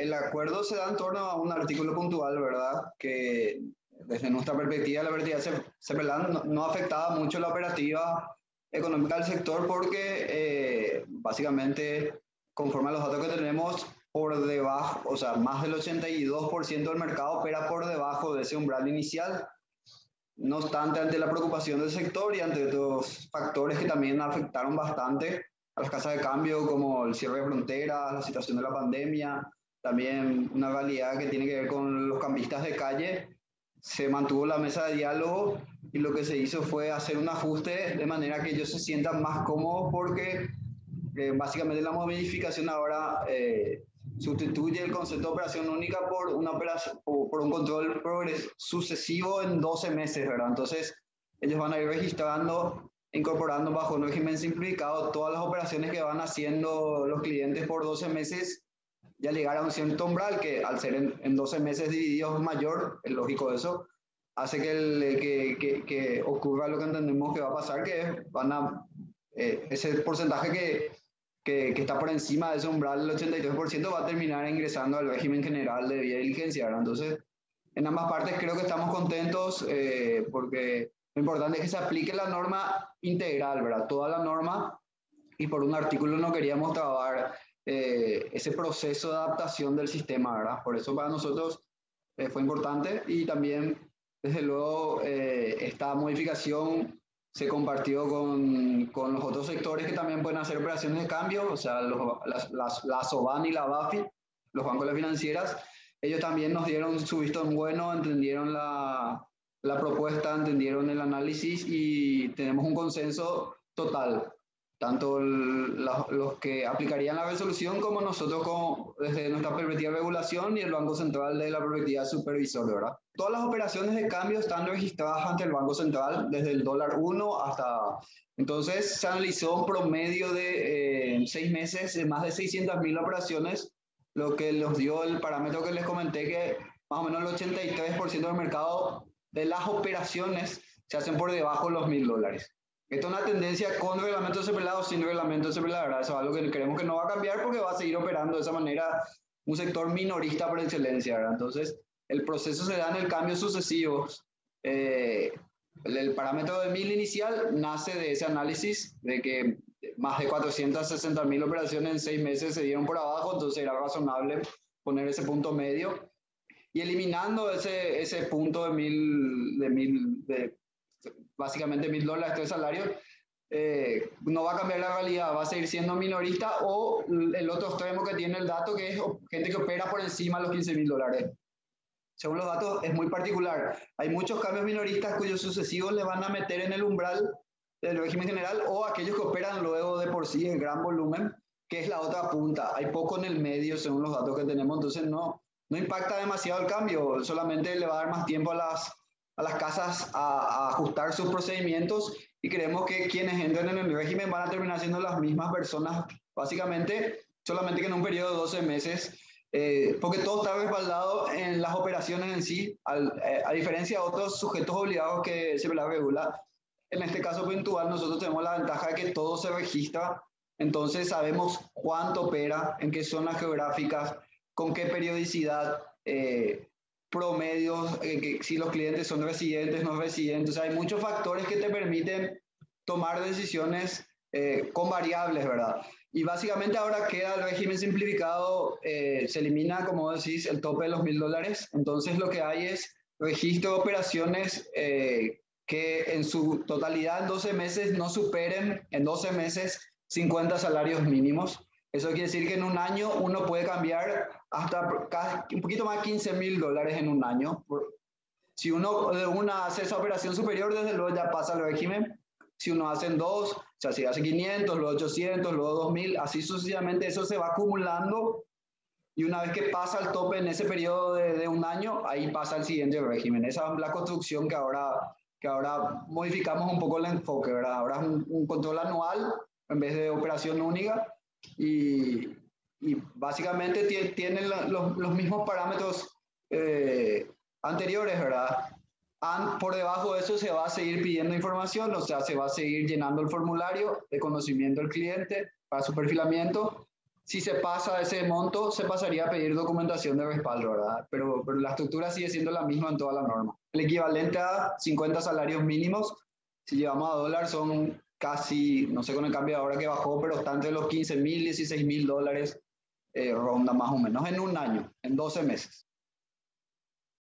el acuerdo se da en torno a un artículo puntual, ¿verdad? Que desde nuestra perspectiva, la verdad, se, no, no, afectaba mucho la operativa económica del sector porque eh, básicamente, conforme a los datos que tenemos, por debajo, o sea, más del 82% del mercado opera por debajo de ese umbral inicial. No obstante, ante la preocupación del sector y ante otros factores que también afectaron bastante a las casas de cambio, como el cierre de fronteras, la situación de la pandemia, también una realidad que tiene que ver con los campistas de calle, se mantuvo la mesa de diálogo y lo que se hizo fue hacer un ajuste de manera que ellos se sientan más cómodos porque eh, básicamente la modificación ahora eh, sustituye el concepto de operación única por, una operación, por un control sucesivo en 12 meses, ¿verdad? Entonces, ellos van a ir registrando, incorporando bajo un régimen simplificado todas las operaciones que van haciendo los clientes por 12 meses, ya llegar a un cierto umbral que al ser en, 12 meses divididos mayor, es lógico eso, hace que, el, que, que, que, ocurra lo que entendemos que va a pasar, que van a, eh, ese porcentaje que que, está por encima de ese umbral del 83% va a terminar ingresando al régimen general de vía diligencia. Entonces, en ambas partes creo que estamos contentos eh, porque lo importante es que se aplique la norma integral, ¿verdad? Toda la norma y por un artículo no queríamos trabar eh, ese proceso de adaptación del sistema, ¿verdad? Por eso para nosotros eh, fue importante y también, desde luego, esta modificación se compartió con, con, los otros sectores que también pueden hacer operaciones de cambio, o sea, los, las, las, la SOBAN y la BAFI, los bancos de financieras, ellos también nos dieron su visto bueno, entendieron la, la propuesta, entendieron el análisis y tenemos un consenso total tanto los que aplicarían la resolución como nosotros como, desde nuestra perspectiva de regulación y el Banco Central de la perspectiva supervisor, ¿verdad? Todas las operaciones de cambio están registradas ante el Banco Central desde el dólar 1 hasta... Entonces se analizó un promedio de eh, seis meses de más de 600 mil operaciones, lo que nos dio el parámetro que les comenté que más o menos el 83% del mercado de las operaciones se hacen por debajo de los mil dólares. Esto es una tendencia con reglamento CPLA o sin reglamento CPLA, ¿verdad? Eso es algo que creemos que no va a cambiar porque va a seguir operando de esa manera un sector minorista por excelencia, ¿verdad? Entonces, el proceso se da en el cambio sucesivo. Eh, el, parámetro de mil inicial nace de ese análisis de que más de 460 mil operaciones en seis meses se dieron por abajo, entonces era razonable poner ese punto medio y eliminando ese, ese punto de mil, de mil, de básicamente mil dólares de salario, eh, no va a cambiar la realidad, va a seguir siendo minorista o el otro extremo que tiene el dato que es gente que opera por encima de los 15 mil dólares. Según los datos es muy particular. Hay muchos cambios minoristas cuyos sucesivos le van a meter en el umbral del régimen general o aquellos que operan luego de por sí en gran volumen, que es la otra punta. Hay poco en el medio según los datos que tenemos, entonces no, no impacta demasiado el cambio, solamente le va a dar más tiempo a las a las casas a, ajustar sus procedimientos y creemos que quienes entren en el régimen van a terminar siendo las mismas personas, básicamente, solamente que en un periodo de 12 meses, eh, porque todo está respaldado en las operaciones en sí, eh, a diferencia de otros sujetos obligados que se la regula. En este caso puntual, nosotros tenemos la ventaja de que todo se registra, entonces sabemos cuánto opera, en qué zonas geográficas, con qué periodicidad. Eh, promedios, eh, que si los clientes son residentes, no residentes. hay muchos factores que te permiten tomar decisiones eh, con variables, ¿verdad? Y básicamente ahora queda el régimen simplificado, eh, se elimina, como decís, el tope de los mil dólares. Entonces lo que hay es registro de operaciones que en su totalidad en 12 meses no superen en 12 meses 50 salarios mínimos. Eso quiere decir que en un año uno puede cambiar hasta un poquito más de 15 mil dólares en un año. Si uno de una hace esa operación superior, desde luego ya pasa el régimen. Si uno hace en dos, o sea, si hace 500, luego 800, luego 2000, así sucesivamente, eso se va acumulando. Y una vez que pasa el tope en ese periodo de, de un año, ahí pasa el siguiente régimen. Esa es la construcción que ahora, que ahora modificamos un poco el enfoque, ¿verdad? Ahora es un, un control anual en vez de operación única y, y básicamente tienen los, los, mismos parámetros eh, anteriores, ¿verdad? por debajo de eso se va a seguir pidiendo información, o sea, se va a seguir llenando el formulario de conocimiento del cliente para su perfilamiento si se pasa ese monto, se pasaría a pedir documentación de respaldo, ¿verdad? Pero, pero la estructura sigue siendo la misma en toda la norma. El equivalente a 50 salarios mínimos, si llevamos a dólar, son casi, no sé con el cambio de ahora que bajó, pero está entre los 15 mil y 16 mil dólares, eh, ronda más o menos en un año, en 12 meses.